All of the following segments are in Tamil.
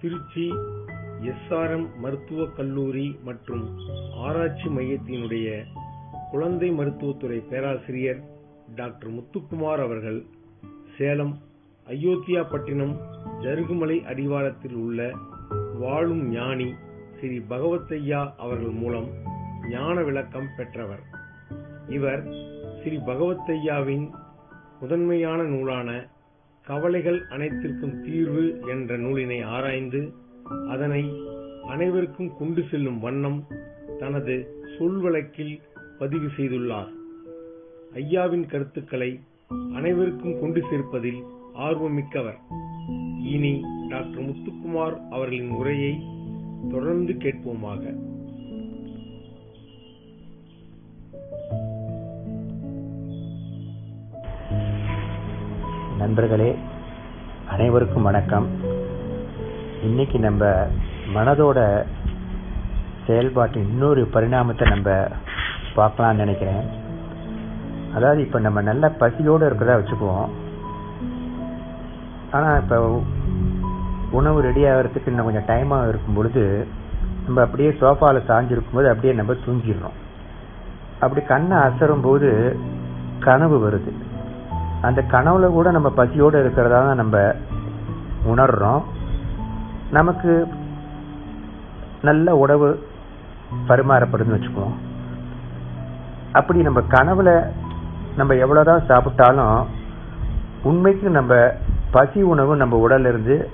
திருச்சி எஸ்ஆர்எம் மருத்துவக் கல்லூரி மற்றும் ஆராய்ச்சி மையத்தினுடைய குழந்தை மருத்துவத்துறை பேராசிரியர் டாக்டர் முத்துக்குமார் அவர்கள் சேலம் அயோத்தியாபட்டினம் ஜருகுமலை அடிவாரத்தில் உள்ள வாழும் ஞானி ஸ்ரீ பகவத்தையா அவர்கள் மூலம் ஞான விளக்கம் பெற்றவர். இவர் ஸ்ரீ பகவத்தையாவின் முதன்மையான நூலான கவலைகள் அனைத்திற்கும் தீர்வு என்ற நூலினை ஆராய்ந்து அதனை அனைவருக்கும் கொண்டு செல்லும் வண்ணம் தனது சொல்வழக்கில் பதிவு செய்துள்ளார். ஐயாவின் கருத்துக்களை அனைவருக்கும் கொண்டு சேர்ப்பதில் ஆர்வமிக்கவர். இனி டாக்டர் முத்துக்குமார் அவர்களின் உரையை தொடர்ந்து கேட்போமாக. நண்பர்களே அனைவருக்கும் வணக்கம். இன்னைக்கு நம்ம மனதோட செயல்பாட்டு இன்னொரு பரிணாமத்தை நம்ம பார்க்கலாம்னு நினைக்கிறேன். அதாவது இப்போ நம்ம நல்ல பசியோடு இருக்கிறதா வச்சுக்குவோம். ஆனால் இப்போ உணவு ரெடி ஆகிறதுக்கு இன்னும் கொஞ்சம் டைமாக இருக்கும் பொழுது நம்ம அப்படியே சோஃபாவில் சாஞ்சிருக்கும்போது அப்படியே நம்ம தூங்கிடுறோம். அப்படி கண்ணை அசரும் போது கனவு வருது. அந்த கனவுல கூட நம்ம பசியோடு இருக்கிறதா தான் நம்ம உணர்றோம். நமக்கு நல்ல உணவு பரிமாறப்படுதுன்னு வச்சுக்குவோம். அப்படி நம்ம கனவுல நம்ம எவ்வளோதான் சாப்பிட்டாலும் உண்மைக்கு நம்ம பசி உணவு நம்ம உடல்ல இருந்து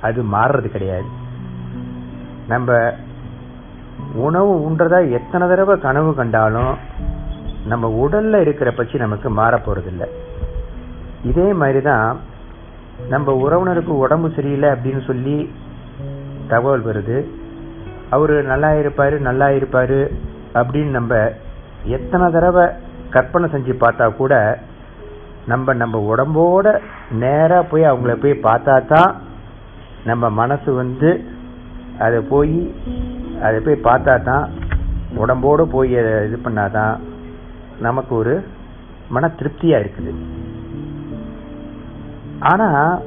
அது மாறுறது கிடையாது. நம்ம உணவு உண்றதா எத்தனை தடவை கனவு கண்டாலும் நம்ம உடல்ல இருக்கிற பட்சி நமக்கு மாற போறதில்லை. இதே மாதிரி தான் நம்ம உறவினருக்கு உடம்பு சரியில்லை அப்படின்னு சொல்லி தகவல் வருது. அவர் நல்லா இருப்பார் நல்லா இருப்பார் அப்படின்னு நம்ம எத்தனை தடவை கற்பனை செஞ்சு பார்த்தா கூட நம்ம நம்ம உடம்போட நேராக போய் அவங்கள போய் பார்த்தா தான் நம்ம மனசு வந்து அதை போய் அதை போய் பார்த்தா தான் உடம்போட போய் அதை இது பண்ணாதான் நமக்கு ஒரு மன திருப்தியா இருக்குது. ஆனா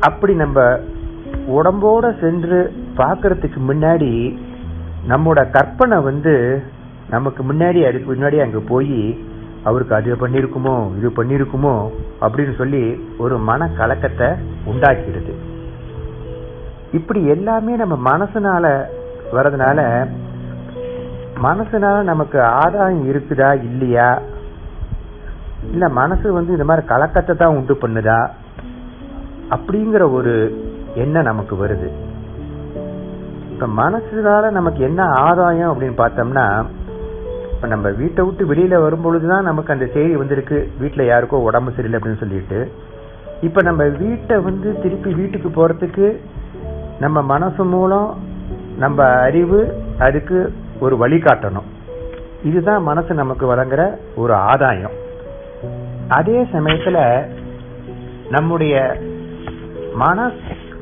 அப்படி நம்ம உடம்போட சென்று பார்க்கறதுக்கு முன்னாடி நம்மோட கற்பனை வந்து நமக்கு முன்னாடி அதுக்கு முன்னாடி அங்கே போய் அவருக்கு அது பண்ணியிருக்குமோ இது பண்ணியிருக்குமோ அப்படின்னு சொல்லி ஒரு மன கலக்கத்தை உண்டாக்கிடுது. இப்படி எல்லாமே நம்ம மனசுனால வர்றதுனால மனசுனால நமக்கு ஆதாயம் இருக்குதா இல்லையா? இல்ல மனசு வந்து இந்த மாதிரி கலக்கத்தை தான் உண்டு பண்ணுதா? அப்படிங்கிற ஒரு எண்ணம் நமக்கு வருது. இப்ப மனசுனால நமக்கு என்ன ஆதாயம் அப்படின்னு பார்த்தோம்னா இப்ப நம்ம வீட்டை விட்டு வெளியில வரும்பொழுதுதான் நமக்கு அந்த செய்தி வந்திருக்கு. வீட்டுல யாருக்கோ உடம்பு சரியில்லை அப்படின்னு சொல்லிட்டு. இப்ப நம்ம வீட்டை வந்து திருப்பி வீட்டுக்கு போறதுக்கு நம்ம மனசு மூலம் நம்ம அறிவு அதுக்கு ஒரு வழிகாட்டணும் இதுதான் மனசு நமக்கு வழங்குற ஒரு ஆதாயம். அதே சமயத்துல நம்முடைய மன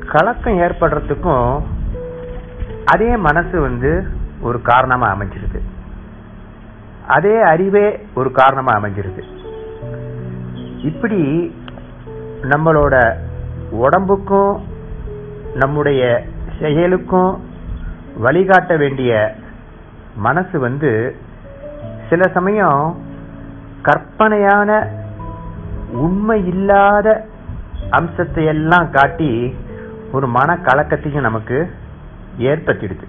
கலக்கம் ஏற்படுறதுக்கும் அதே மனசு வந்து ஒரு காரணமா அமைஞ்சிருது. அதே அறிவே ஒரு காரணமா அமைஞ்சிருது. இப்படி நம்மளோட உடம்புக்கும் நம்முடைய செயலுக்கும் வழிகாட்ட வேண்டிய மனசு வந்து சில சமயம் கற்பனையான உண்மை இல்லாத அம்சத்தை எல்லாம் காட்டி ஒரு மன கலக்கத்தையும் நமக்கு ஏற்படுத்திடுது.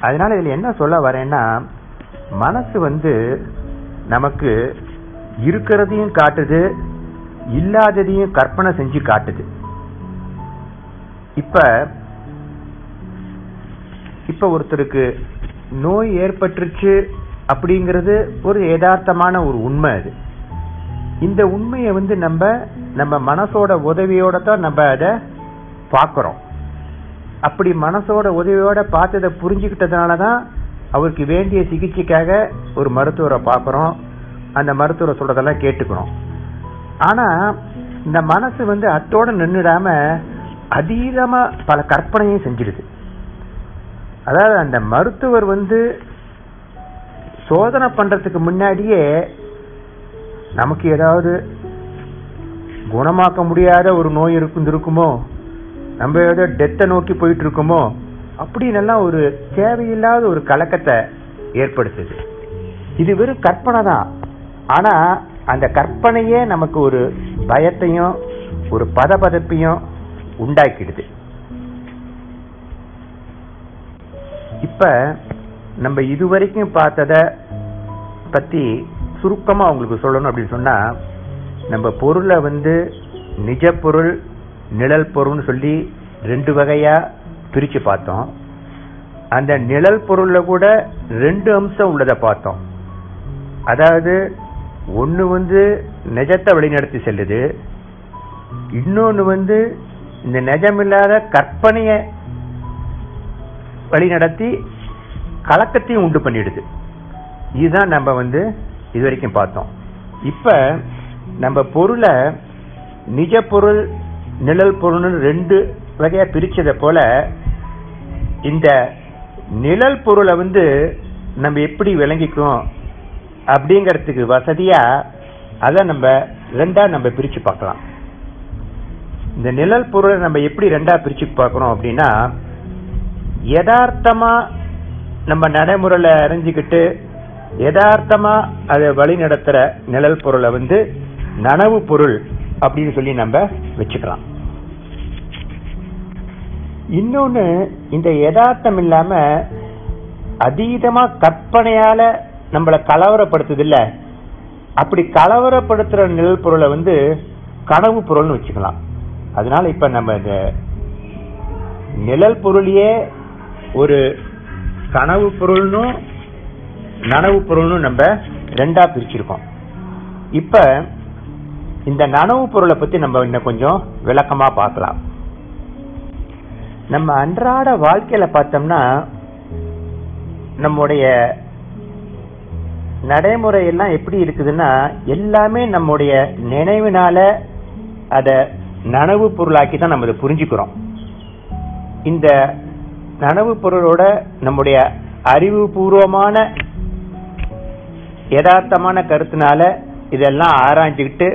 அதனால இதில் என்ன சொல்ல வரேன்னா மனசு வந்து நமக்கு இருக்கிறதையும் காட்டுது இல்லாததையும் கற்பனை செஞ்சு காட்டுது. இப்ப இப்ப ஒருத்தருக்கு நோய் ஏற்பட்டுருச்சு அப்படிங்கிறது ஒரு யதார்த்தமான ஒரு உண்மை அது. இந்த உண்மையை வந்து நம்ம நம்ம மனசோட உதவியோட தான் நம்ம அதை பார்க்குறோம். அப்படி மனசோட உதவியோட பார்த்ததை புரிஞ்சுக்கிட்டதுனால தான் அவருக்கு வேண்டிய சிகிச்சைக்காக ஒரு மருத்துவரை பார்க்குறோம். அந்த மருத்துவரை சொல்றதெல்லாம் கேட்டுக்கிறோம். ஆனால் இந்த மனசு வந்து அத்தோட நின்றுடாம அதீதமாக பல கற்பனையும் செஞ்சிடுது. அதாவது அந்த மருத்துவர் வந்து சோதனை பண்றதுக்கு முன்னாடியே நமக்கு ஏதாவது குணமாக்க முடியாத ஒரு நோய் இருக்கும் இருக்குமோ நம்ம ஏதோ டெத்தை நோக்கி போயிட்டு இருக்கோமோ அப்படின்னெல்லாம் ஒரு தேவையில்லாத ஒரு கலக்கத்தை ஏற்படுத்துது. இது வெறும் கற்பனை தான். ஆனா அந்த கற்பனையே நமக்கு ஒரு பயத்தையும் ஒரு பதபதப்பையும் உண்டாக்கிடுது. இப்ப நம்ம இதுவரைக்கும் பார்த்தத பத்தி சுருக்கமா உங்களுக்கு சொல்லணும் அப்படின்னு சொன்னா நம்ம பொருளை வந்து நிஜ பொருள் நிழல் பொருள்னு சொல்லி ரெண்டு வகையா பிரிச்சு பார்த்தோம். அந்த நிழல் பொருள்ல கூட ரெண்டு அம்சம் உள்ளதை பார்த்தோம். அதாவது ஒன்று வந்து நிஜத்தை வழிநடத்தி செல்லுது இன்னொன்று வந்து இந்த நிஜமில்லாத கற்பனையை வழிநடத்தி கலக்கத்தையும் உண்டு பண்ணிடுது. இதுதான் நம்ம வந்து இது வரைக்கும் பார்த்தோம். இப்ப நம்ம பொருளை நிஜ பொருள் நிழல் பொருள்னு ரெண்டு வகையா பிரிச்சதை போல இந்த நிழல் பொருளை வந்து நம்ம எப்படி விளங்கிக்கும் அப்படிங்கிறதுக்கு வசதியா அதை நம்ம ரெண்டா நம்ம பிரிச்சு பார்க்கலாம். இந்த நிழல் பொருளை நம்ம எப்படி ரெண்டா பிரிச்சு பார்க்கணும் அப்படின்னா யதார்த்தமா நம்ம நடைமுறையில அறிஞ்சுக்கிட்டு யதார்த்தமா அதை வழி நடத்துற நிழல் பொருளை வந்து நனவு பொருள் அப்படின்னு சொல்லி நம்ம வச்சுக்கலாம். இன்னொன்னு இந்த யதார்த்தம் இல்லாம அதீதமா கற்பனையால நம்மளை கலவரப்படுத்துது இல்ல அப்படி கலவரப்படுத்துற நிழல் பொருளை வந்து கனவு பொருள்னு வச்சுக்கலாம். அதனால இப்ப நம்ம இந்த நிழல் பொருளையே ஒரு கனவு பொருள்னும் நனவு பொருள்னு நம்ம ரெண்டா பிரிச்சிருக்கோம். இப்ப இந்த நனவு பொருளை பத்தி நம்ம இன்னும் கொஞ்சம் விளக்கமா பார்க்கலாம். நம்ம அன்றாட வாழ்க்கையில பார்த்தோம்னா நம்முடைய நடைமுறை எல்லாம் எப்படி இருக்குதுன்னா எல்லாமே நம்முடைய நினைவினால அத நனவு பொருளாக்கி தான் நம்ம இதை புரிஞ்சுக்கிறோம். இந்த நனவு பொருளோட நம்முடைய அறிவுபூர்வமான யதார்த்தமான கருத்தினால இதெல்லாம் ஆராய்ஞ்சுக்கிட்டு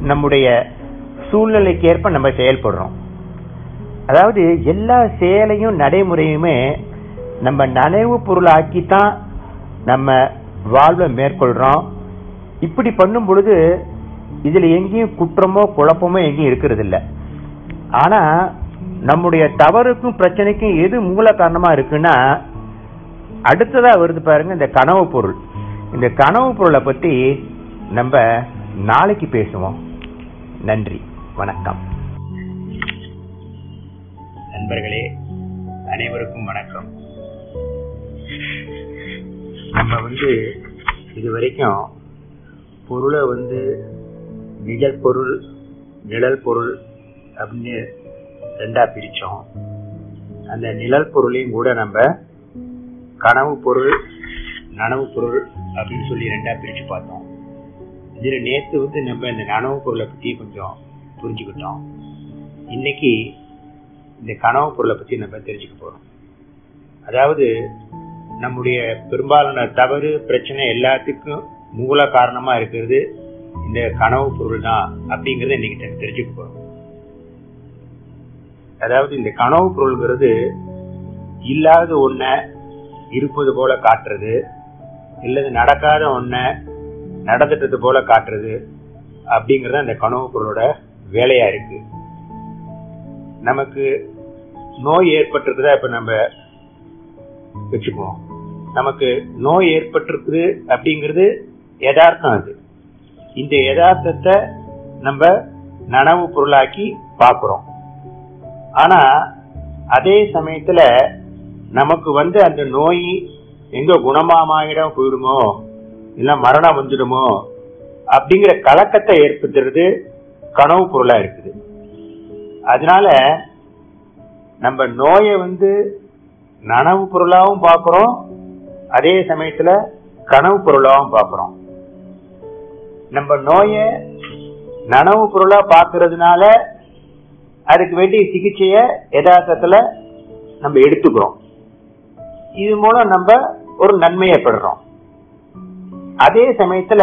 நம்முடைய சூழ்நிலைக்கு ஏற்ப நம்ம செயல்படுறோம். அதாவது எல்லா செயலையும் நடைமுறையுமே நம்ம நனைவு பொருளாக்கி தான் நம்ம வாழ்வை மேற்கொள்றோம். இப்படி பண்ணும் பொழுது இதுல எங்கேயும் குற்றமோ குழப்பமோ எங்கேயும் இருக்கிறது இல்லை ஆனா நம்முடைய தவறுக்கும் பிரச்சனைக்கும் எது மூல காரணமா இருக்குன்னா அடுத்ததா வருது பாருங்க இந்த கனவு பொருள். இந்த கனவு பொருளை பத்தி நம்ம நாளைக்கு பேசுவோம். நன்றி வணக்கம். நண்பர்களே அனைவருக்கும் வணக்கம். நம்ம வந்து இது வரைக்கும் பொருளை வந்து நிழல் பொருள் நிழல் பொருள் அப்படின்னு ரெண்டா பிரிச்சோம். அந்த நிழல் பொருளையும் கூட நம்ம கனவு பொருள் நனவு பொருள் அப்படின்னு சொல்லி ரெண்டா பிரிச்சு பார்த்தோம். இதுல நேத்து வந்து நம்ம இந்த நனவு பொருளை பத்தி கொஞ்சம் புரிஞ்சுக்கிட்டோம். இன்னைக்கு இந்த கனவு பொருளை பத்தி நம்ம தெரிஞ்சுக்க போறோம். அதாவது நம்முடைய பெரும்பாலான தவறு பிரச்சனை எல்லாத்துக்கும் மூல காரணமா இருக்கிறது இந்த கனவு பொருள் தான் அப்படிங்கறத இன்னைக்கு தெரிஞ்சுக்க போறோம். அதாவது இந்த கனவு பொருள்ங்கிறது இல்லாத ஒன்ன இருப்பது போல காட்டுறது இல்லது நடக்காத ஒன்ன நடந்துட்டது போல காட்டுறது அப்படிங்கறது அந்த கனவு பொருளோட வேலையா இருக்கு. நமக்கு நோய் ஏற்பட்டிருக்குதா இப்ப நம்ம வச்சுக்குவோம். நமக்கு நோய் ஏற்பட்டிருக்குது அப்படிங்கிறது யதார்த்தம் அது. இந்த யதார்த்தத்தை நம்ம நனவு பொருளாக்கி பார்க்குறோம். ஆனா அதே சமயத்துல நமக்கு வந்து அந்த நோய் எங்க குணமாமாயிடம் போயிடுமோ? இல்ல மரணம் வந்துடுமோ? அப்படிங்கிற கலக்கத்தை ஏற்படுத்துறது கனவு பொருளா இருக்குது. அதனால நம்ம நோயை வந்து நனவு பொருளாவும் பாக்குறோம் அதே சமயத்துல கனவு பொருளாவும் பாக்குறோம் நம்ம நோய நனவு பொருளா பாக்குறதுனால அதுக்கு வேண்டிய சிகிச்சைய யதார்த்தத்துல நம்ம எடுத்துக்கிறோம். இது மூலம் நம்ம ஒரு நன்மையை பெறுறோம். அதே சமயத்துல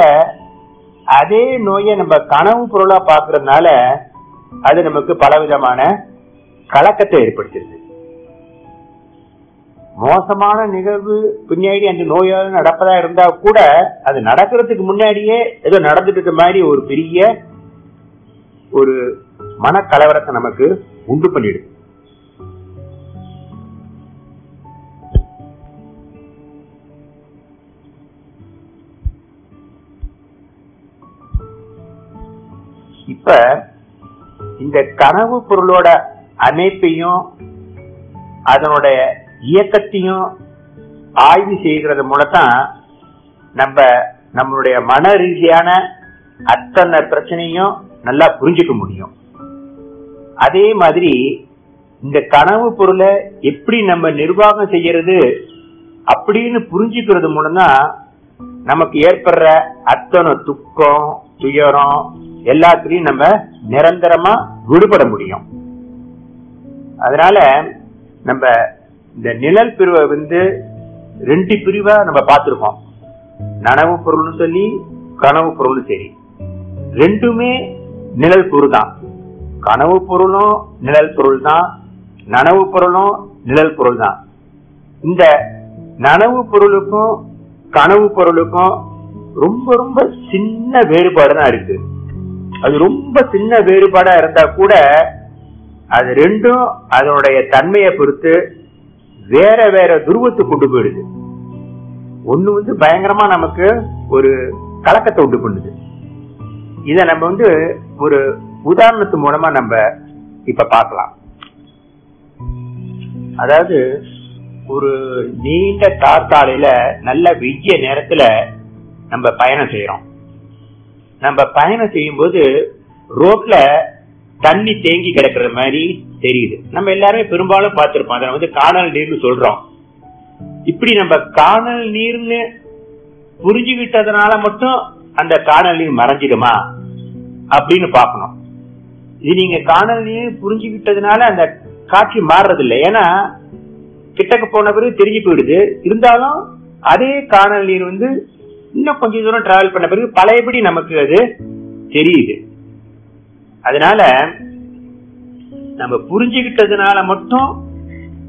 அதே நோயை நம்ம கனவு பொருளா பாக்குறதுனால அது நமக்கு பல விதமான கலக்கத்தை ஏற்படுத்துறது மோசமான நிகழ்வு பின்னாடி அந்த நோயால் நடப்பதா இருந்தா கூட அது நடக்கிறதுக்கு முன்னாடியே ஏதோ நடந்துட்டு மாதிரி ஒரு பெரிய ஒரு மனக்கலவரத்தை நமக்கு உண்டு பண்ணிடுது இப்ப இந்த கனவு பொருளோட அமைப்பையும் அதனுடைய இயக்கத்தையும் ஆய்வு செய்கிறது மூலத்தான் நம்ம நம்மளுடைய மன ரீதியான அத்தனை பிரச்சனையும் நல்லா புரிஞ்சுக்க முடியும். அதே மாதிரி இந்த கனவு பொருளை எப்படி நம்ம நிர்வாகம் செய்யறது அப்படின்னு புரிஞ்சுக்கிறது மூலம்னா நமக்கு ஏற்படுற அத்தனை துக்கம் துயரம் எல்லாத்துலயும் நம்ம நிரந்தரமா விடுபட முடியும். அதனால நம்ம இந்த நிழல் பிரிவை வந்து ரெண்டு பிரிவா நம்ம பார்த்திருக்கோம். நனவு பொருள்னு சொல்லி கனவு பொருள்னு சரி ரெண்டுமே நிழல் பொருள் தான் கனவு பொருளும் நிழல் பொருள் தான் நனவு பொருளும் நிழல் பொருள் தான் இந்த நனவு பொருளுக்கும் கனவு பொருளுக்கும் ரொம்ப ரொம்ப சின்ன வேறுபாடு தான் இருக்கு. அது ரொம்ப சின்ன வேறுபாடா இருந்தா கூட அது ரெண்டும் அதனுடைய தன்மையை பொறுத்து வேற வேற துருவத்தை கொண்டு போயிடுது. ஒண்ணு வந்து பயங்கரமா நமக்கு ஒரு கலக்கத்தை உண்டு பண்ணுது. இத நம்ம வந்து ஒரு உதாரணத்து மூலமா நம்ம இப்ப பார்க்கலாம். அதாவது ஒரு நீண்ட காத்தாலையில நல்ல வெய்ய நேரத்துல நம்ம பயணம் செய்யறோம் நம்ம பயணம் செய்யும்போது ரோட்ல தண்ணி தேங்கி கிடக்குற மாதிரி தெரியுது. நம்ம எல்லாருமே பெரும்பாலும் பார்த்திருப்போம். அதை வந்து காணல் நீர்னு சொல்றோம். இப்படி நம்ம காணல் நீர்னு புரிஞ்சுக்கிட்டதுனால மட்டும் அந்த காணல் நீர் மறைஞ்சிடுமா? அப்படின்னு பார்க்கணும். இது நீங்க காணல் புரிஞ்சுக்கிட்டதுனால அந்த காட்சி மாறுறது இல்லை ஏன்னா கிட்டக்க போன பிறகு தெரிஞ்சு போயிடுது. இருந்தாலும் அதே காணல் நீர் வந்து இன்னும் கொஞ்ச தூரம் டிராவல் பண்ண பிறகு பழையபடி நமக்கு அது தெரியுது. அதனால நம்ம புரிஞ்சுக்கிட்டதுனால மட்டும்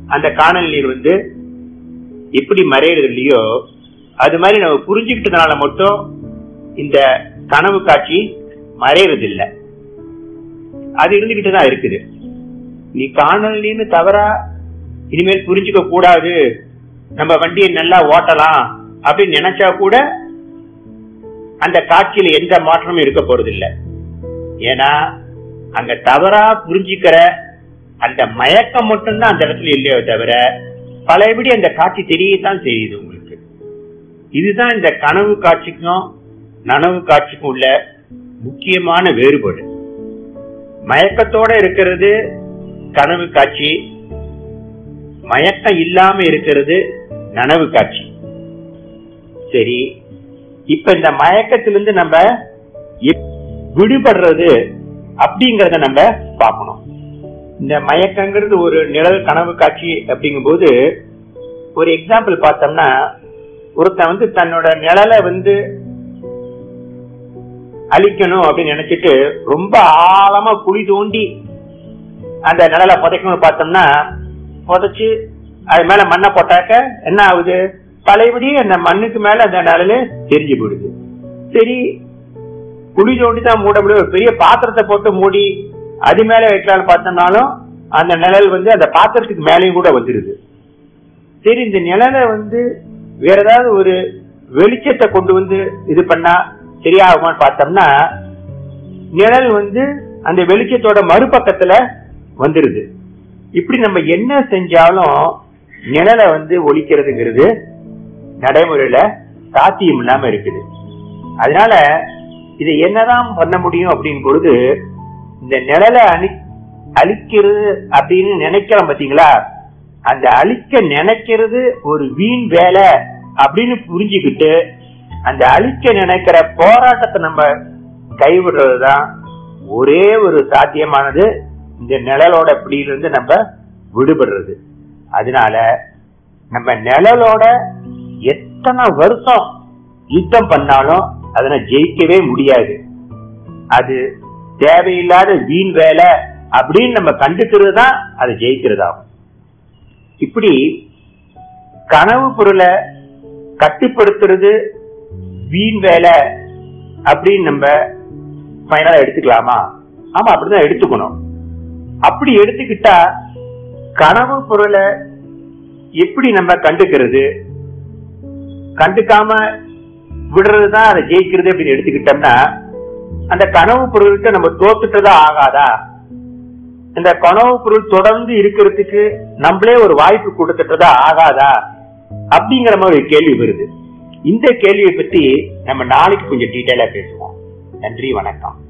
அந்த காணல் நீர் வந்து எப்படி மறையிறது இல்லையோ அது மாதிரி நம்ம புரிஞ்சுக்கிட்டதுனால மட்டும் இந்த கனவு காட்சி மறையறது இல்லை அது இருந்துகிட்டு தான் இருக்குது. நீ காணொலின்னு தவறா இனிமேல் புரிஞ்சுக்க கூடாது. நம்ம வண்டியை நல்லா ஓட்டலாம் அப்படின்னு நினைச்சா கூட அந்த காட்சியில எந்த மாற்றமும் இருக்க போறது இல்லை ஏன்னா அங்க தவறா புரிஞ்சுக்கிற அந்த மயக்கம் மட்டும்தான் அந்த இடத்துல இல்லையோ தவிர பழையபடி அந்த காட்சி தெரியத்தான் செய்யுது உங்களுக்கு. இதுதான் இந்த கனவு காட்சிக்கும் நனவு காட்சிக்கும் உள்ள முக்கியமான வேறுபாடு. மயக்கத்தோட இருக்கிறது கனவு காட்சி மயக்கம் இல்லாம இருக்கிறது நனவு காட்சி. சரி இப்ப இந்த மயக்கத்திலிருந்து நம்ம விடுபடுறது அப்படிங்கறத நம்ம பார்க்கணும். இந்த மயக்கங்கிறது ஒரு நிழல் கனவு காட்சி அப்படிங்கும்போது ஒரு எக்ஸாம்பிள் பார்த்தோம்னா ஒருத்தன் வந்து தன்னோட நிழலை வந்து அழிக்கணும் அப்படின்னு நினைச்சிட்டு ரொம்ப ஆழமா குழி தோண்டி அந்த நிழலை புதைக்கணும்னு பார்த்தோம்னா புதைச்சு அது மேல மண்ணை போட்டாக்க என்ன ஆகுது? பழையபடி அந்த மண்ணுக்கு மேல அந்த நிழலு தெரிஞ்சு போயிடுது. சரி குழி தோண்டி தான் மூட முடியும். ஒரு பெரிய பாத்திரத்தை போட்டு மூடி அது மேல வைக்கலாம்னு பார்த்தோம்னாலும் அந்த நிழல் வந்து அந்த பாத்திரத்துக்கு மேலேயும் கூட வந்துருது சரி இந்த நிழலை வந்து வேற ஏதாவது ஒரு வெளிச்சத்தை கொண்டு வந்து இது பண்ணா சரியாகுமான்னு பார்த்தோம்னா நிழல் வந்து அந்த வெளிச்சத்தோட மறுபக்கத்துல வந்துருது. இப்படி நம்ம என்ன செஞ்சாலும் நிழலை வந்து ஒழிக்கிறதுங்கிறது நடைமுறையில சாத்தியம் இல்லாம இருக்குது. அதனால இதை என்னதான் பண்ண முடியும் அப்படின்னு பொழுது இந்த நிழலை அழி அழிக்கிறது அப்படின்னு நினைக்கிறோம் பாத்தீங்களா அந்த அழிக்க நினைக்கிறது ஒரு வீண் வேலை அப்படின்னு புரிஞ்சுக்கிட்டு அந்த அழிக்க நினைக்கிற போராட்டத்தை நம்ம கைவிடுறதுதான் ஒரே ஒரு சாத்தியமானது. இந்த நிழலோட பிடியிலிருந்து நம்ம விடுபடுறது. அதனால நம்ம நிழலோட எத்தனை வருஷம் யுத்தம் பண்ணாலும் அதனை ஜெயிக்கவே முடியாது. அது தேவையில்லாத வீண் வேலை அப்படின்னு நம்ம கண்டுக்கிறது தான் அதை ஜெயிக்கிறதாகும். இப்படி கனவு பொருளை கட்டுப்படுத்துறது வீண் வேலை அப்படின்னு நம்ம ஃபைனலா எடுத்துக்கலாமா? ஆமா அப்படிதான் எடுத்துக்கணும். அப்படி எடுத்துக்கிட்டா கனவு பொருளை எப்படி நம்ம கண்டுக்கிறது? கண்டுக்காம விடுறதுதான் அதை ஜெயிக்கிறது அப்படின்னு எடுத்துக்கிட்டோம்னா அந்த கனவு பொருள்கிட்ட நம்ம தோத்துட்டதா ஆகாதா? இந்த கனவு பொருள் தொடர்ந்து இருக்கிறதுக்கு நம்மளே ஒரு வாய்ப்பு கொடுத்துட்டதா ஆகாதா? அப்படிங்கிற மாதிரி ஒரு கேள்வி வருது. இந்த கேள்வியை பத்தி நம்ம நாளைக்கு கொஞ்சம் டீட்டெயிலா பேசுவோம். நன்றி வணக்கம்.